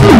Thank